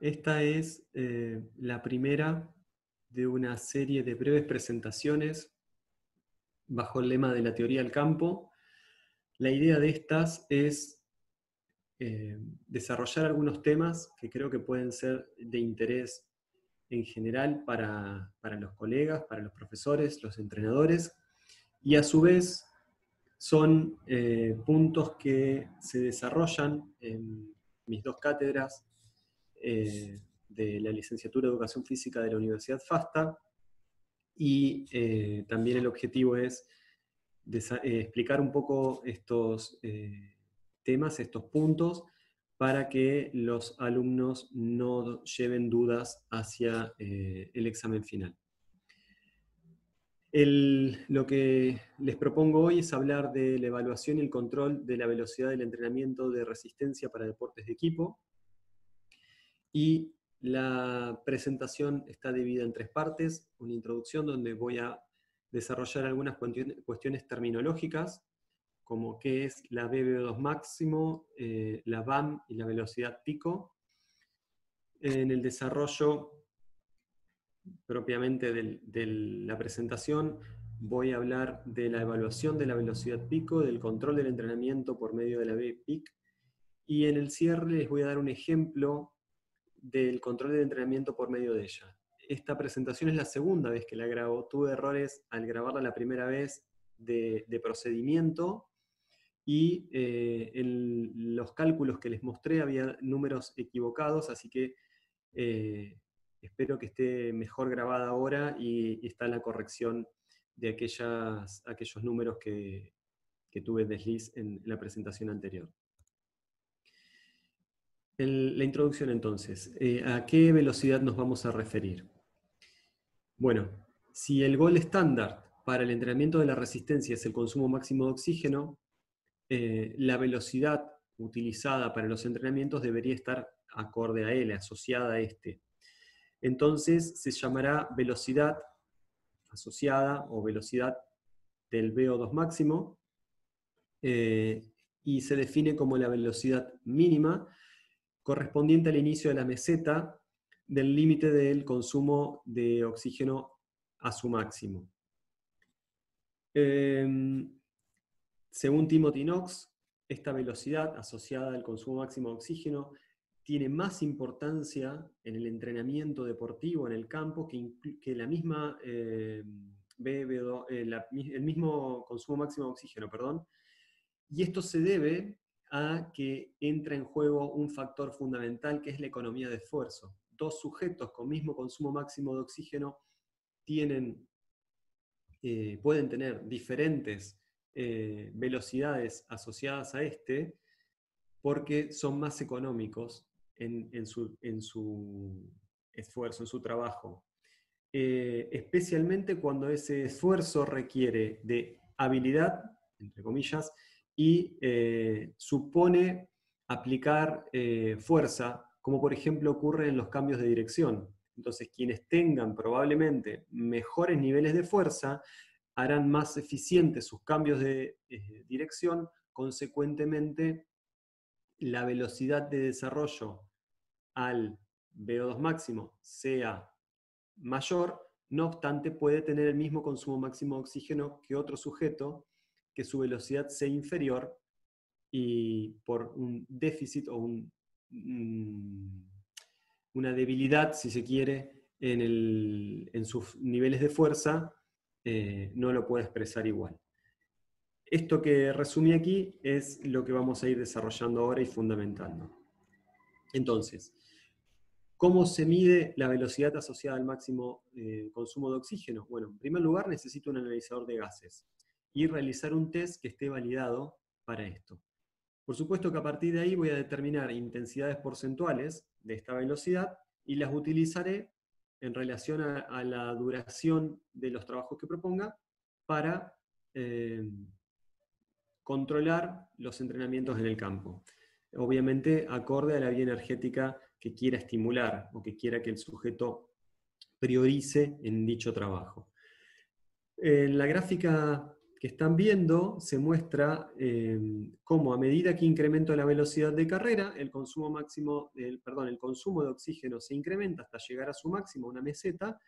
Esta es eh, la primera de una serie de breves presentaciones bajo el lema de la teoría del campo. La idea de estas es eh, desarrollar algunos temas que creo que pueden ser de interés en general para, los colegas, para los profesores, los entrenadores, y a su vez son eh, puntos que se desarrollan en mis dos cátedras eh, de la licenciatura de Educación Física de la Universidad FASTA, y eh, también el objetivo es explicar un poco estos temas, estos puntos, para que los alumnos no lleven dudas hacia eh, el examen final. lo que les propongo hoy es hablar de la evaluación y el control de la velocidad del entrenamiento de resistencia para deportes de equipo. Y la presentación está dividida en tres partes. Una introducción donde voy a desarrollar algunas cuestiones terminológicas como qué es la BBO2 máximo, eh, la BAM y la velocidad pico. En el desarrollo propiamente de la presentación voy a hablar de la evaluación de la velocidad pico, del control del entrenamiento por medio de la BPIC, y en el cierre les voy a dar un ejemplo del control del entrenamiento por medio de ella. Esta presentación es la segunda vez que la grabo. Tuve errores al grabarla la primera vez de, de procedimiento, y eh, en los cálculos que les mostré había números equivocados, así que eh, espero que esté mejor grabada ahora y, está la corrección de aquellas, aquellos números que, tuve desliz en la presentación anterior. La introducción entonces, eh, ¿a qué velocidad nos vamos a referir? Bueno, si el gol estándar para el entrenamiento de la resistencia es el consumo máximo de oxígeno, eh, la velocidad utilizada para los entrenamientos debería estar acorde a él, asociada a este. Entonces se llamará velocidad asociada o velocidad del VO2 máximo eh, y se define como la velocidad mínima correspondiente al inicio de la meseta del límite del consumo de oxígeno a su máximo. Em, según Timothy Knox, esta velocidad asociada al consumo máximo de oxígeno tiene más importancia en el entrenamiento deportivo en el campo que, la misma, eh, eh, el mismo consumo máximo de oxígeno. Perdón. Y esto se debe a que entra en juego un factor fundamental que es la economía de esfuerzo. Dos sujetos con mismo consumo máximo de oxígeno tienen, eh, pueden tener diferentes eh, velocidades asociadas a este porque son más económicos en, su, esfuerzo, en su trabajo. Eh, especialmente cuando ese esfuerzo requiere de habilidad, entre comillas, y eh, supone aplicar fuerza, como por ejemplo ocurre en los cambios de dirección. Entonces, quienes tengan probablemente mejores niveles de fuerza harán más eficientes sus cambios de eh, dirección, consecuentemente la velocidad de desarrollo al VO2 máximo sea mayor, no obstante puede tener el mismo consumo máximo de oxígeno que otro sujeto, que su velocidad sea inferior y por un déficit o una debilidad, si se quiere, en sus niveles de fuerza, eh, no lo puede expresar igual. Esto que resumí aquí es lo que vamos a ir desarrollando ahora y fundamentando. Entonces, ¿cómo se mide la velocidad asociada al máximo eh, consumo de oxígeno? Bueno, en primer lugar necesito un analizador de gases y realizar un test que esté validado para esto. Por supuesto que a partir de ahí voy a determinar intensidades porcentuales de esta velocidad y las utilizaré en relación a, la duración de los trabajos que proponga para eh, controlar los entrenamientos en el campo. Obviamente acorde a la vía energética que quiera estimular o que quiera que el sujeto priorice en dicho trabajo. En la gráfica están viendo se muestra eh, cómo a medida que incremento la velocidad de carrera, el consumo máximo, el, perdón, el consumo de oxígeno se incrementa hasta llegar a su máximo, una meseta,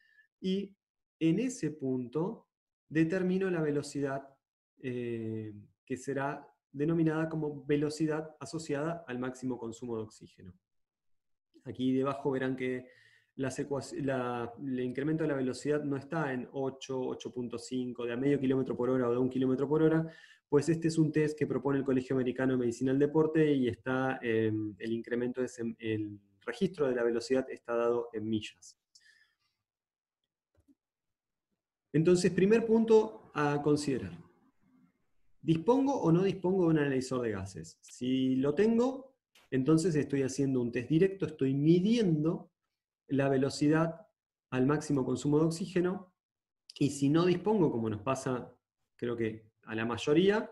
y en ese punto determino la velocidad eh, que será denominada como velocidad asociada al máximo consumo de oxígeno. Aquí debajo verán que el incremento de la velocidad no está en 8, 8.5, de a medio kilómetro por hora o de un kilómetro por hora, pues este es un test que propone el Colegio Americano de Medicina del Deporte y está, el incremento, es el registro de la velocidad está dado en millas. Entonces, primer punto a considerar. ¿Dispongo o no dispongo de un analizador de gases? Si lo tengo, entonces estoy haciendo un test directo, estoy midiendo la velocidad al máximo consumo de oxígeno, y si no dispongo, como nos pasa creo que a la mayoría,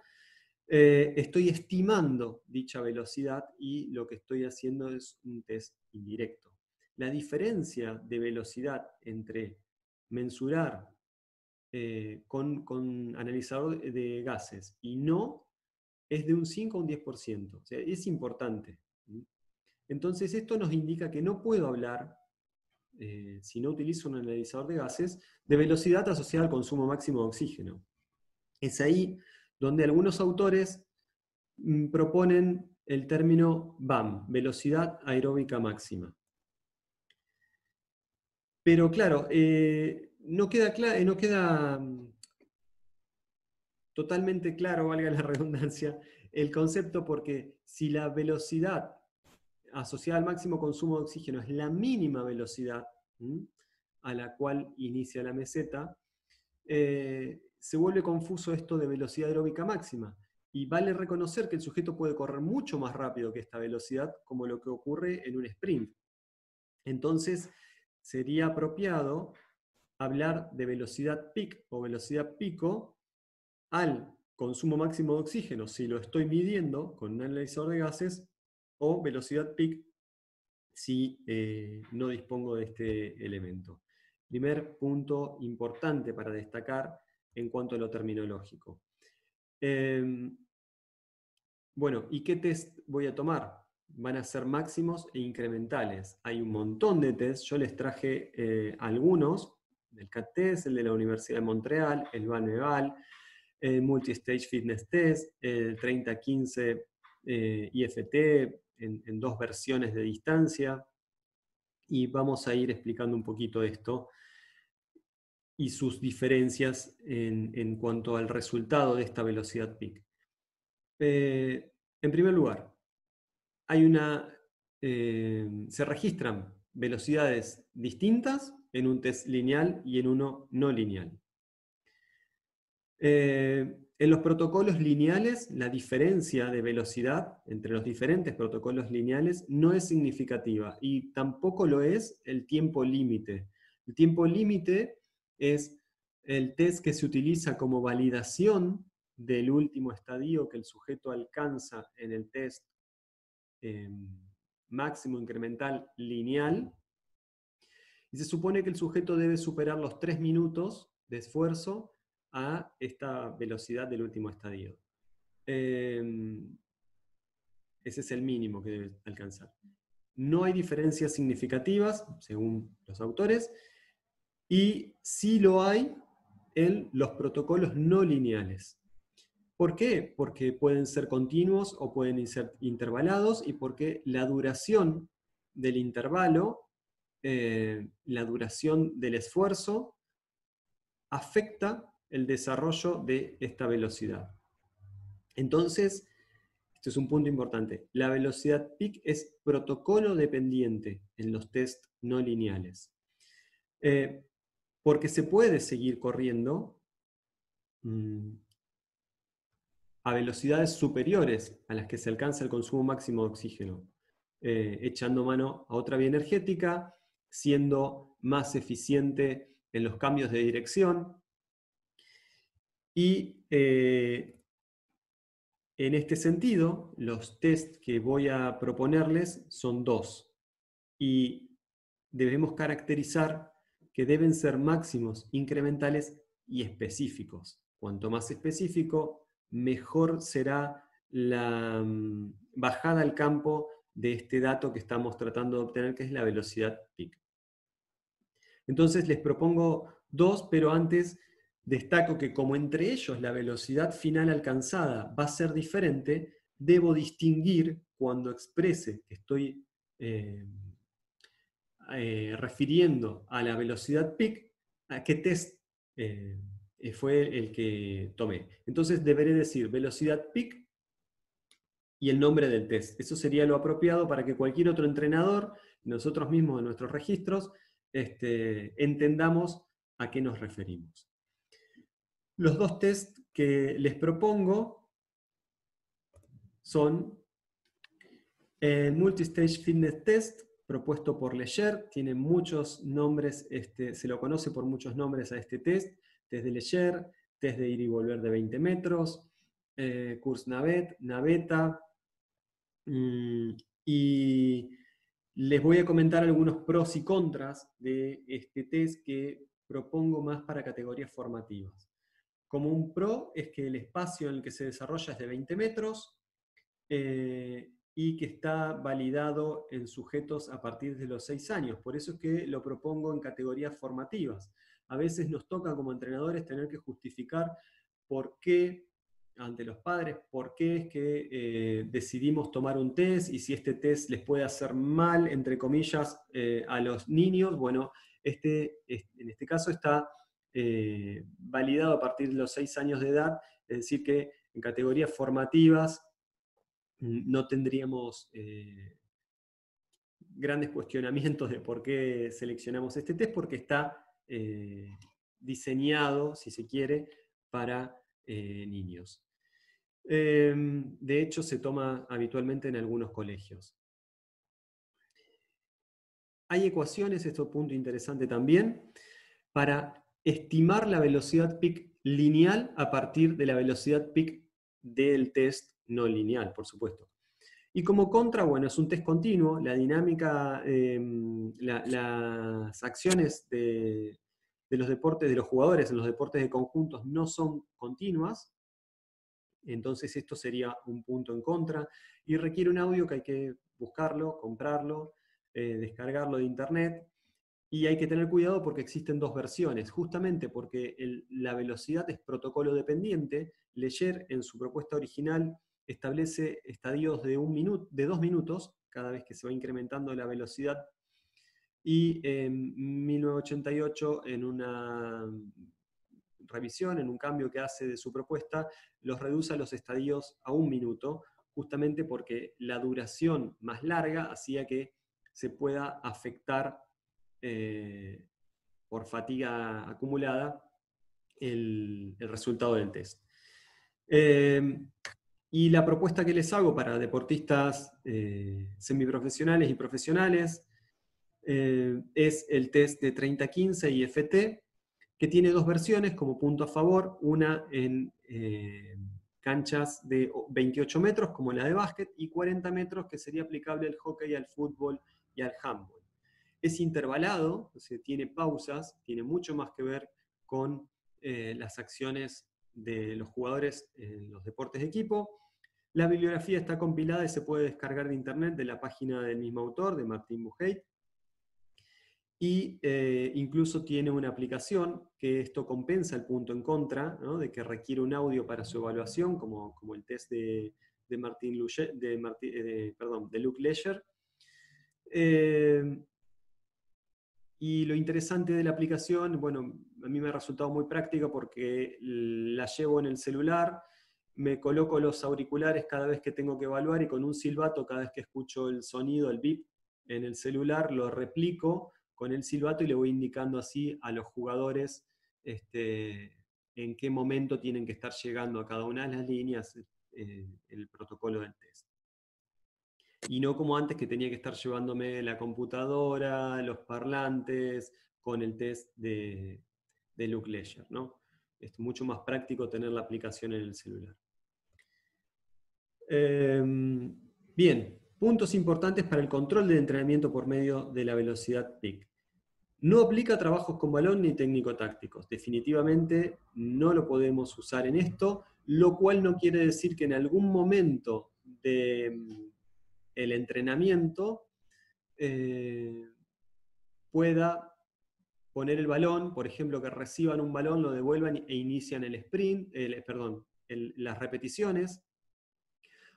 eh, estoy estimando dicha velocidad y lo que estoy haciendo es un test indirecto. La diferencia de velocidad entre mensurar eh, con, con, analizador de gases y no es de un 5 a un 10%. O es importante. Entonces esto nos indica que no puedo hablar eh, si no utilizo un analizador de gases, de velocidad asociada al consumo máximo de oxígeno. Es ahí donde algunos autores mm, proponen el término BAM, velocidad aeróbica máxima. Pero claro, eh, no queda, eh, no queda mm, totalmente claro, valga la redundancia, el concepto porque si la velocidad asociada al máximo consumo de oxígeno es la mínima velocidad a la cual inicia la meseta, eh, se vuelve confuso esto de velocidad aeróbica máxima. Y vale reconocer que el sujeto puede correr mucho más rápido que esta velocidad, como lo que ocurre en un sprint. Entonces, sería apropiado hablar de velocidad peak o velocidad pico al consumo máximo de oxígeno, si lo estoy midiendo con un analizador de gases, o velocidad peak si eh, no dispongo de este elemento. Primer punto importante para destacar en cuanto a lo terminológico. Em, bueno, ¿y qué test voy a tomar? Van a ser máximos e incrementales. Hay un montón de test, yo les traje eh, algunos, el CAT test, el de la Universidad de Montreal, el VAN-EVAL, el Multistage Fitness Test, el 3015 eh, IFT, en, dos versiones de distancia, y vamos a ir explicando un poquito esto y sus diferencias en, cuanto al resultado de esta velocidad peak. Eh, en primer lugar, hay una, eh, se registran velocidades distintas en un test lineal y en uno no lineal. Eh, en los protocolos lineales, la diferencia de velocidad entre los diferentes protocolos lineales no es significativa y tampoco lo es el tiempo límite. El tiempo límite es el test que se utiliza como validación del último estadio que el sujeto alcanza en el test em, máximo incremental lineal. Y se supone que el sujeto debe superar los tres minutos de esfuerzo a esta velocidad del último estadio. Em, ese es el mínimo que debe alcanzar. No hay diferencias significativas, según los autores, y sí lo hay en los protocolos no lineales. ¿Por qué? Porque pueden ser continuos o pueden ser intervalados y porque la duración del intervalo, eh, la duración del esfuerzo, afecta el desarrollo de esta velocidad. Entonces, este es un punto importante. La velocidad peak es protocolo dependiente en los test no lineales. Eh, porque se puede seguir corriendo mm, a velocidades superiores a las que se alcanza el consumo máximo de oxígeno, eh, echando mano a otra vía energética, siendo más eficiente en los cambios de dirección, y eh, en este sentido, los test que voy a proponerles son dos. Y debemos caracterizar que deben ser máximos, incrementales y específicos. Cuanto más específico, mejor será la mm, bajada al campo de este dato que estamos tratando de obtener, que es la velocidad peak. Entonces les propongo dos, pero antes destaco que como entre ellos la velocidad final alcanzada va a ser diferente, debo distinguir cuando exprese que estoy eh, eh, refiriendo a la velocidad peak, a qué test eh, fue el que tomé. Entonces deberé decir velocidad peak y el nombre del test. Eso sería lo apropiado para que cualquier otro entrenador, nosotros mismos en nuestros registros, este, entendamos a qué nos referimos. Los dos tests que les propongo son el Multistage Fitness Test, propuesto por Leger, tiene muchos nombres, este, se lo conoce por muchos nombres a este test, test de Leger, test de ir y volver de 20 metros, eh, Navet, Naveta, mm, y les voy a comentar algunos pros y contras de este test que propongo más para categorías formativas. Como un pro es que el espacio en el que se desarrolla es de 20 metros eh, y que está validado en sujetos a partir de los 6 años. Por eso es que lo propongo en categorías formativas. A veces nos toca como entrenadores tener que justificar por qué ante los padres por qué es que eh, decidimos tomar un test y si este test les puede hacer mal, entre comillas, eh, a los niños. Bueno, este, en este caso está eh, validado a partir de los 6 años de edad, es decir, que en categorías formativas no tendríamos grandes cuestionamientos de por qué seleccionamos este test, porque está diseñado, si se quiere, para niños. Em, de hecho, se toma habitualmente en algunos colegios. Hay ecuaciones, esto es un punto interesante también, para estimar la velocidad peak lineal a partir de la velocidad peak del test no lineal, por supuesto. Y como contra, bueno, es un test continuo, la dinámica, em, las acciones de, los deportes, de los jugadores en los deportes de conjuntos no son continuas, entonces esto sería un punto en contra y requiere un audio que hay que buscarlo, comprarlo, eh, descargarlo de internet y hay que tener cuidado porque existen dos versiones, justamente porque la velocidad es protocolo dependiente. Leyer en su propuesta original establece estadios de, un de dos minutos cada vez que se va incrementando la velocidad y en 1988 en una revisión, en un cambio que hace de su propuesta, los reduce a los estadios a un minuto, justamente porque la duración más larga hacía que se pueda afectar eh, por fatiga acumulada el, resultado del test. Eh, y la propuesta que les hago para deportistas eh, semiprofesionales y profesionales es el test de 30-15 y FT, que tiene dos versiones como punto a favor, una en canchas de 28 metros como la de básquet y 40 metros que sería aplicable al hockey, al fútbol y al handball. Es intervalado, tiene pausas, tiene mucho más que ver con eh, las acciones de los jugadores en los deportes de equipo. La bibliografía está compilada y se puede descargar de internet de la página del mismo autor, de Martín Bujeit y eh, incluso tiene una aplicación que esto compensa el punto en contra, de que requiere un audio para su evaluación, como, como el test de, de, Martín de, eh, perdón, de Luke Leisure. Y lo interesante de la aplicación, bueno, a mí me ha resultado muy práctica porque la llevo en el celular, me coloco los auriculares cada vez que tengo que evaluar y con un silbato cada vez que escucho el sonido, el beep en el celular, lo replico con el silbato y le voy indicando así a los jugadores este, en qué momento tienen que estar llegando a cada una de las líneas eh, el protocolo del test. Y no como antes que tenía que estar llevándome la computadora, los parlantes, con el test de, de Luke Leisure. ¿no? Es mucho más práctico tener la aplicación en el celular. Em, bien, Puntos importantes para el control del entrenamiento por medio de la velocidad peak. No aplica trabajos con balón ni técnico-tácticos. Definitivamente no lo podemos usar en esto, lo cual no quiere decir que en algún momento del mm, entrenamiento eh, pueda poner el balón, por ejemplo, que reciban un balón, lo devuelvan e inician el sprint, perdón, las repeticiones,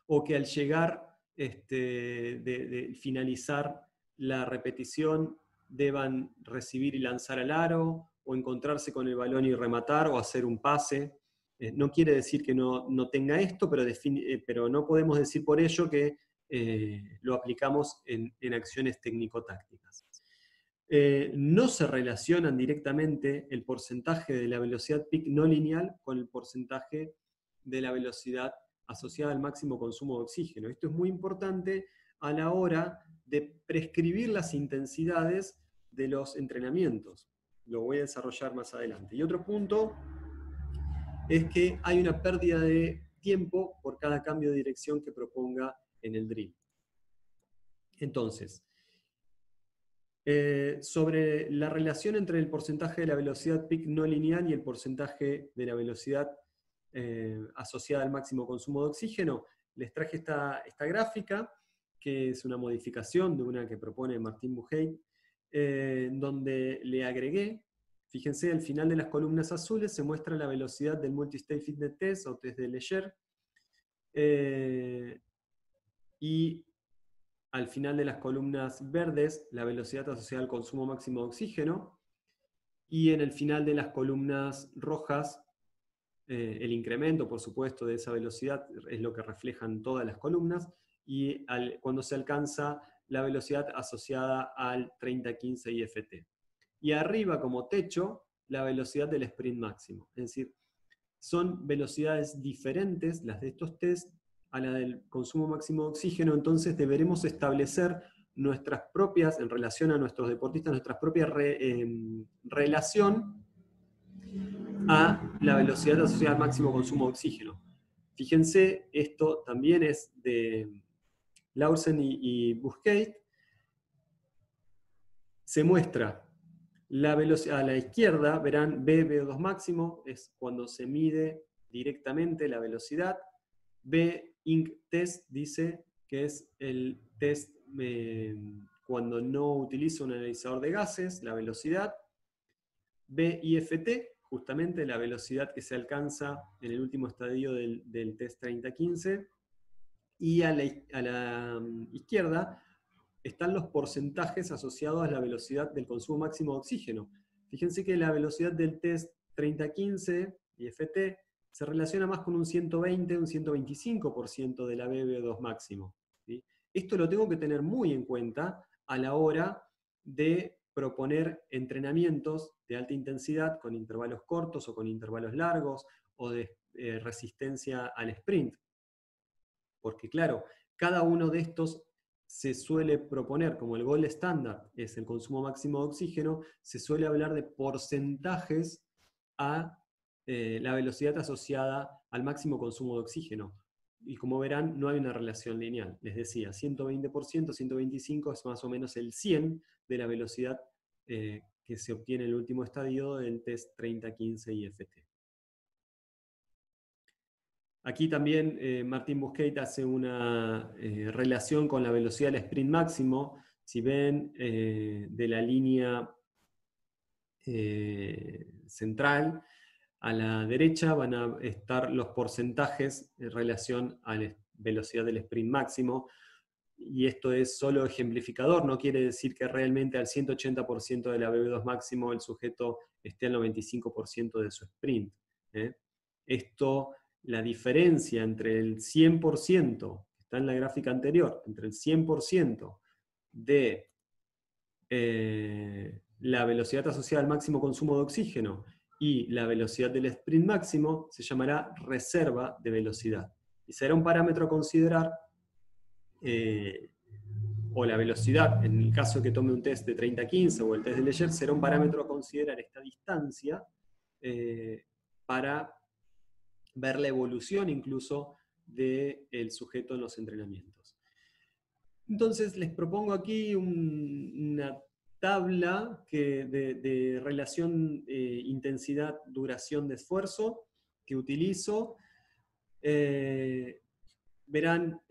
o que al llegar, este, de, finalizar la repetición, deban recibir y lanzar al aro, o encontrarse con el balón y rematar, o hacer un pase. Eh, no quiere decir que no, tenga esto, pero, eh, pero, no podemos decir por ello que eh, lo aplicamos en, acciones técnico-tácticas. Eh, no se relacionan directamente el porcentaje de la velocidad peak no lineal con el porcentaje de la velocidad asociada al máximo consumo de oxígeno. Esto es muy importante a la hora de prescribir las intensidades de los entrenamientos. Lo voy a desarrollar más adelante. Y otro punto es que hay una pérdida de tiempo por cada cambio de dirección que proponga en el drill. Entonces, eh, sobre la relación entre el porcentaje de la velocidad peak no lineal y el porcentaje de la velocidad eh, asociada al máximo consumo de oxígeno, les traje esta, esta, gráfica, que es una modificación de una que propone Martín Bujey, eh, donde le agregué, fíjense, al final de las columnas azules se muestra la velocidad del Multi-State Fitness Test o test de Leger, y al final de las columnas verdes la velocidad asociada al consumo máximo de oxígeno y en el final de las columnas rojas eh, el incremento, por supuesto, de esa velocidad es lo que reflejan todas las columnas y cuando se alcanza la velocidad asociada al 3015 IFT. Y arriba como techo la velocidad del sprint máximo. Es decir, son velocidades diferentes las de estos test a la del consumo máximo de oxígeno, entonces deberemos establecer nuestras propias, en relación a nuestros deportistas, nuestras propias em, relación a la velocidad asociada al máximo consumo de oxígeno. Fíjense, esto también es de Lausen y, y Se muestra la velocidad a la izquierda, verán BBO2 máximo, es cuando se mide directamente la velocidad. B Inc test dice que es el test eh, cuando no utilizo un analizador de gases, la velocidad. BIFT, justamente la velocidad que se alcanza en el último estadio del, test 3015. Y a la, mm, izquierda están los porcentajes asociados a la velocidad del consumo máximo de oxígeno. Fíjense que la velocidad del test 3015, IFT, se relaciona más con un 120, un 125% de la BB2 máximo. Esto lo tengo que tener muy en cuenta a la hora de proponer entrenamientos de alta intensidad con intervalos cortos o con intervalos largos o de eh, resistencia al sprint. Porque claro, cada uno de estos se suele proponer como el gol estándar, es el consumo máximo de oxígeno, se suele hablar de porcentajes a eh, la velocidad asociada al máximo consumo de oxígeno. Y como verán, no hay una relación lineal. Les decía, 120%, 125 es más o menos el 100 de la velocidad eh, que se obtiene en el último estadio del test 3015 IFT. Aquí también eh, Martín Busquet hace una relación con la velocidad del sprint máximo. Si ven de la línea central, a la derecha van a estar los porcentajes en relación a la velocidad del sprint máximo, y esto es solo ejemplificador, no quiere decir que realmente al 180% de la BB2 máximo el sujeto esté al 95% de su sprint. ¿eh? Esto, la diferencia entre el 100%, que está en la gráfica anterior, entre el 100% de eh, la velocidad asociada al máximo consumo de oxígeno y la velocidad del sprint máximo se llamará reserva de velocidad. Y será un parámetro a considerar, eh, o la velocidad, en el caso que tome un test de 30-15 o el test de Leger, será un parámetro a considerar esta distancia eh, para ver la evolución incluso del sujeto en los entrenamientos. Entonces les propongo aquí una tabla que de, relación eh, intensidad-duración de esfuerzo que utilizo. Eh, verán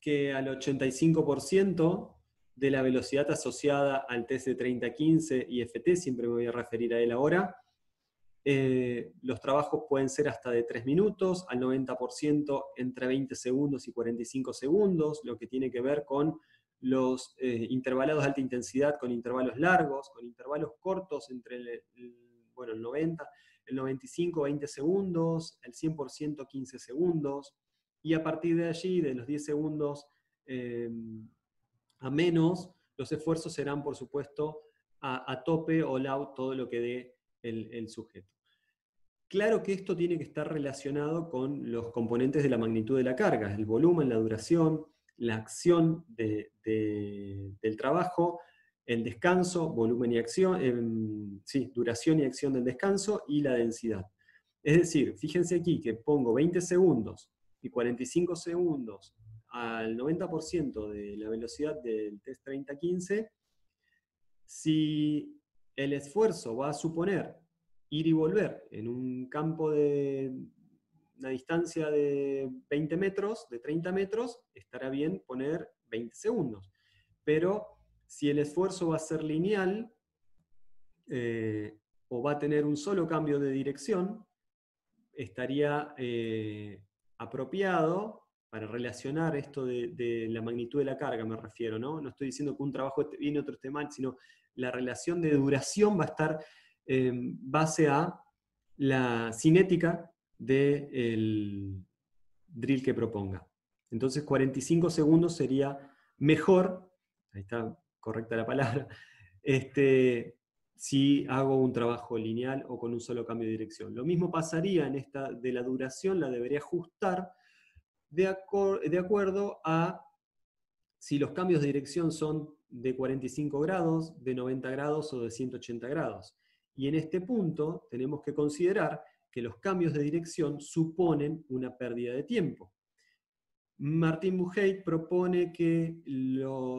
que al 85% de la velocidad asociada al test de 3015 y FT, siempre me voy a referir a él ahora, eh, los trabajos pueden ser hasta de 3 minutos, al 90% entre 20 segundos y 45 segundos, lo que tiene que ver con los eh, intervalados de alta intensidad con intervalos largos, con intervalos cortos entre el, bueno, el 90, el 95, 20 segundos, el 100%, 15 segundos, y a partir de allí, de los 10 segundos eh, a menos, los esfuerzos serán, por supuesto, a, tope o loud todo lo que dé el, sujeto. Claro que esto tiene que estar relacionado con los componentes de la magnitud de la carga, el volumen, la duración, la acción del trabajo, el descanso, volumen y acción, sí, duración y acción del descanso y la densidad. Es decir, fíjense aquí que pongo 20 segundos y 45 segundos al 90% de la velocidad del test 3015, si el esfuerzo va a suponer ir y volver en un campo de una distancia de 20 metros, de 30 metros, estará bien poner 20 segundos. Pero si el esfuerzo va a ser lineal eh, o va a tener un solo cambio de dirección, estaría eh, apropiado para relacionar esto de, la magnitud de la carga, me refiero, ¿no? No estoy diciendo que un trabajo esté bien otro esté mal, sino la relación de duración va a estar en base a la cinética del drill que proponga. Entonces 45 segundos sería mejor, ahí está correcta la palabra, este, si hago un trabajo lineal o con un solo cambio de dirección. Lo mismo pasaría en esta de la duración, la debería ajustar de, acuerdo a si los cambios de dirección son de 45 grados, de 90 grados o de 180 grados. Y en este punto tenemos que considerar que los cambios de dirección suponen una pérdida de tiempo. Martín Buheit propone que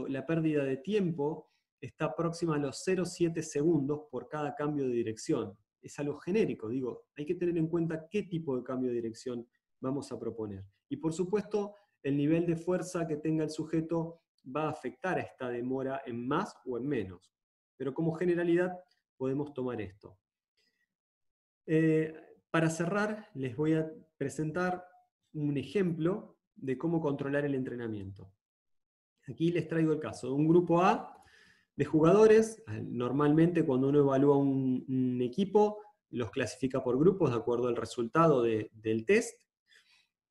la pérdida de tiempo está próxima a los 0,7 segundos por cada cambio de dirección. Es algo genérico, digo, hay que tener en cuenta qué tipo de cambio de dirección vamos a proponer. Y por supuesto, el nivel de fuerza que tenga el sujeto va a afectar a esta demora en más o en menos. Pero como generalidad podemos tomar esto. Eh, para cerrar, les voy a presentar un ejemplo de cómo controlar el entrenamiento. Aquí les traigo el caso de un grupo A de jugadores. Normalmente cuando uno evalúa un, equipo, los clasifica por grupos de acuerdo al resultado del test.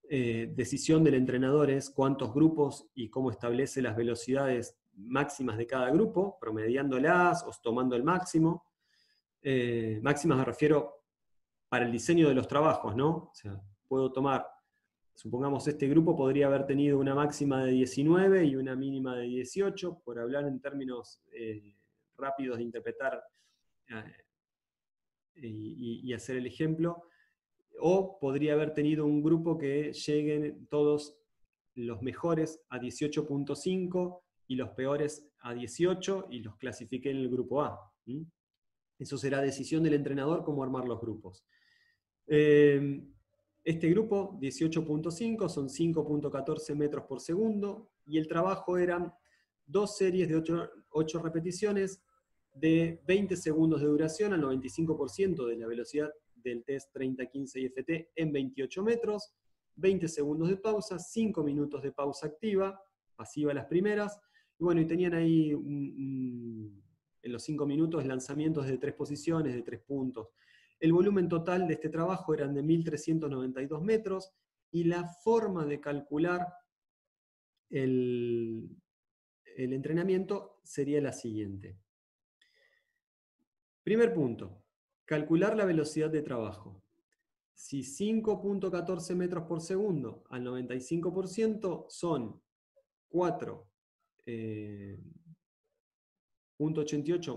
Eh, decisión del entrenador es cuántos grupos y cómo establece las velocidades máximas de cada grupo, promediándolas o tomando el máximo. Eh, máximas me refiero para el diseño de los trabajos, ¿no? O sea, puedo tomar, supongamos este grupo podría haber tenido una máxima de 19 y una mínima de 18, por hablar en términos eh, rápidos de interpretar y hacer el ejemplo o podría haber tenido un grupo que lleguen todos los mejores a 18.5 y los peores a 18 y los clasifique en el grupo A. Eso será decisión del entrenador cómo armar los grupos. Em, este grupo, 18.5, son 5.14 metros por segundo y el trabajo eran dos series de 8, 8 repeticiones de 20 segundos de duración al 95% de la velocidad del test 30-15 IFT en 28 metros, 20 segundos de pausa, 5 minutos de pausa activa, pasiva las primeras, y bueno, y tenían ahí en los 5 minutos lanzamientos de tres posiciones, de tres puntos. El volumen total de este trabajo eran de 1.392 metros, y la forma de calcular el, entrenamiento sería la siguiente. Primer punto, Calcular la velocidad de trabajo. Si 5.14 metros por segundo al 95% son 4.88 eh,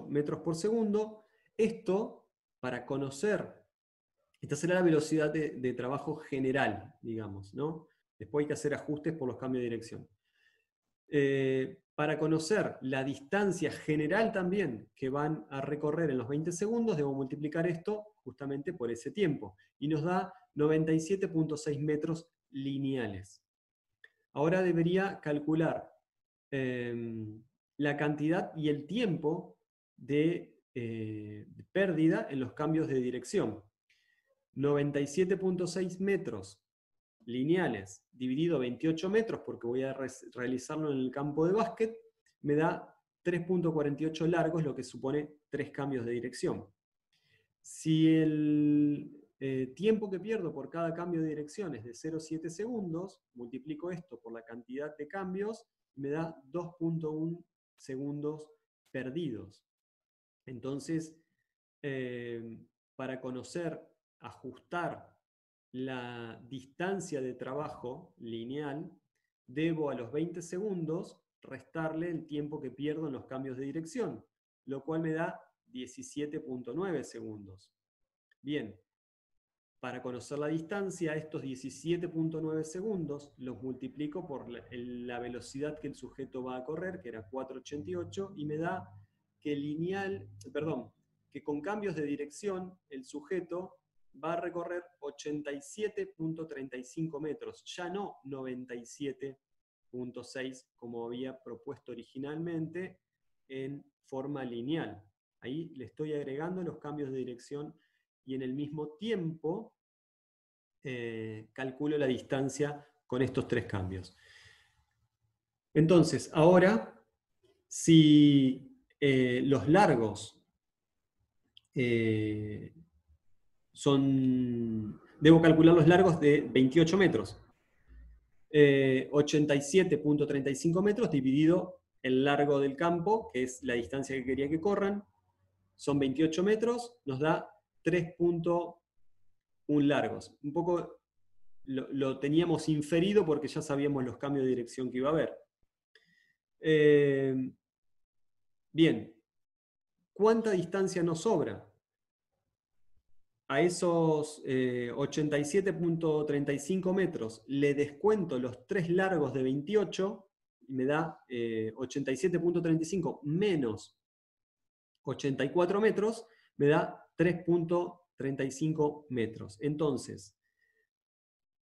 metros por segundo, esto, para conocer, esta será la velocidad de, trabajo general, digamos, ¿no? Después hay que hacer ajustes por los cambios de dirección. eh, para conocer la distancia general también que van a recorrer en los 20 segundos, debo multiplicar esto justamente por ese tiempo. Y nos da 97.6 metros lineales. Ahora debería calcular em, la cantidad y el tiempo de, eh, pérdida en los cambios de dirección. 97.6 metros lineales dividido 28 metros, porque voy a realizarlo en el campo de básquet, me da 3.48 largos, lo que supone 3 cambios de dirección. Si el eh, tiempo que pierdo por cada cambio de dirección es de 0,7 segundos, multiplico esto por la cantidad de cambios, me da 2.1 segundos perdidos. Entonces, eh, para conocer, ajustar la distancia de trabajo lineal, debo a los 20 segundos restarle el tiempo que pierdo en los cambios de dirección, lo cual me da 17.9 segundos. Bien, para conocer la distancia, estos 17.9 segundos los multiplico por la velocidad que el sujeto va a correr, que era 4.88, y me da que lineal, perdón, que con cambios de dirección el sujeto va a recorrer 87.35 metros, ya no 97.6 como había propuesto originalmente en forma lineal. Ahí le estoy agregando los cambios de dirección y en el mismo tiempo eh, calculo la distancia con estos tres cambios. Entonces, ahora, si eh, los largos eh, son, debo calcular los largos de 28 metros. 87.35 eh, metros dividido el largo del campo, que es la distancia que quería que corran, son 28 metros, nos da 3.1 largos. Un poco lo, teníamos inferido porque ya sabíamos los cambios de dirección que iba a haber. Eh, bien, ¿cuánta distancia nos sobra? a esos 87.35 eh, metros le descuento los tres largos de 28, y me da 87.35 eh, menos 84 metros, me da 3.35 metros. Entonces,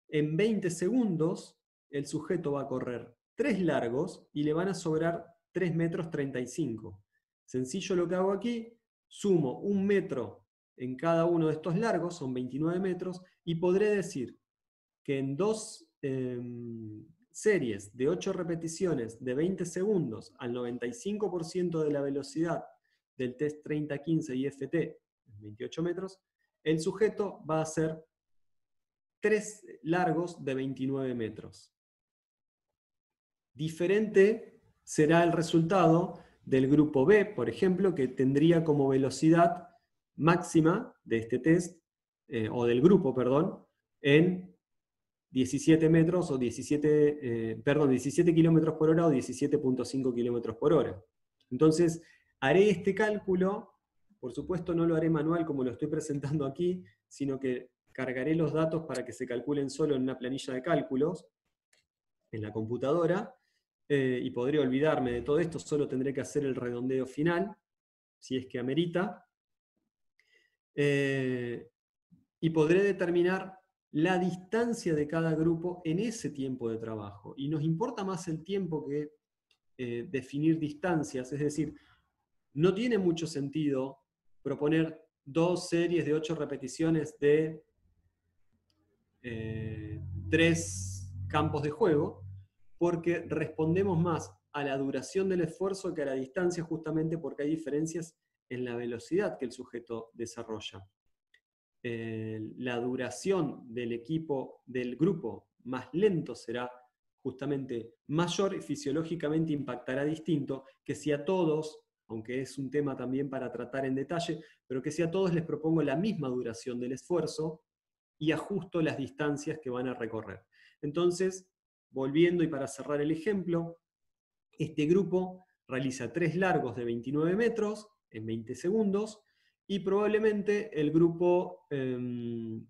en 20 segundos, el sujeto va a correr tres largos y le van a sobrar 3 metros 35. Sencillo lo que hago aquí, sumo un metro en cada uno de estos largos, son 29 metros, y podré decir que en dos em, series de 8 repeticiones de 20 segundos al 95% de la velocidad del test 30-15 IFT, 28 metros, el sujeto va a hacer tres largos de 29 metros. Diferente será el resultado del grupo B, por ejemplo, que tendría como velocidad máxima de este test, eh, o del grupo, perdón, en 17 metros o 17, eh, perdón, 17 kilómetros por hora o 17.5 kilómetros por hora. Entonces, haré este cálculo, por supuesto no lo haré manual como lo estoy presentando aquí, sino que cargaré los datos para que se calculen solo en una planilla de cálculos, en la computadora, eh, y podré olvidarme de todo esto, solo tendré que hacer el redondeo final, si es que amerita, eh, y podré determinar la distancia de cada grupo en ese tiempo de trabajo. Y nos importa más el tiempo que eh, definir distancias, es decir, no tiene mucho sentido proponer dos series de ocho repeticiones de tres campos de juego, porque respondemos más a la duración del esfuerzo que a la distancia, justamente porque hay diferencias en la velocidad que el sujeto desarrolla. la duración del equipo, del grupo más lento será justamente mayor y fisiológicamente impactará distinto que si a todos, aunque es un tema también para tratar en detalle, pero que si a todos les propongo la misma duración del esfuerzo y ajusto las distancias que van a recorrer. Entonces, volviendo y para cerrar el ejemplo, este grupo realiza tres largos de 29 metros, en 20 segundos, y probablemente el grupo em,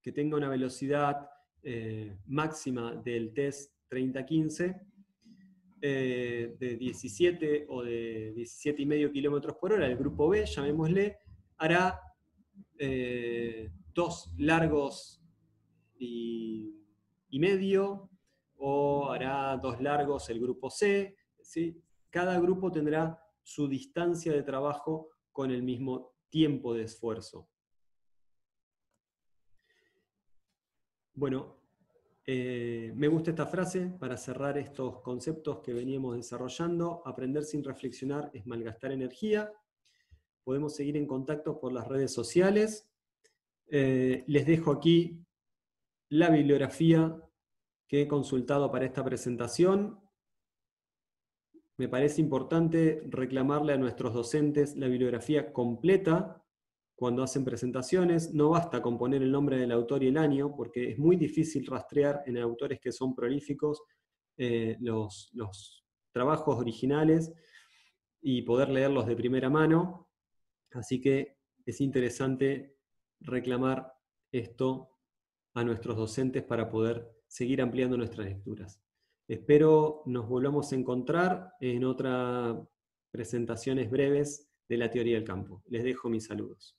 que tenga una velocidad eh, máxima del test 3015 eh, de 17 o de 17,5 kilómetros por hora, el grupo B, llamémosle, hará eh, dos largos y, medio, o hará dos largos el grupo C. ¿sí? Cada grupo tendrá su distancia de trabajo con el mismo tiempo de esfuerzo. Bueno, eh, me gusta esta frase para cerrar estos conceptos que veníamos desarrollando. Aprender sin reflexionar es malgastar energía. Podemos seguir en contacto por las redes sociales. Eh, les dejo aquí la bibliografía que he consultado para esta presentación. Me parece importante reclamarle a nuestros docentes la bibliografía completa cuando hacen presentaciones. No basta con poner el nombre del autor y el año, porque es muy difícil rastrear en autores que son prolíficos eh, los, los trabajos originales y poder leerlos de primera mano. Así que es interesante reclamar esto a nuestros docentes para poder seguir ampliando nuestras lecturas. Espero nos volvamos a encontrar en otras presentaciones breves de la teoría del campo. Les dejo mis saludos.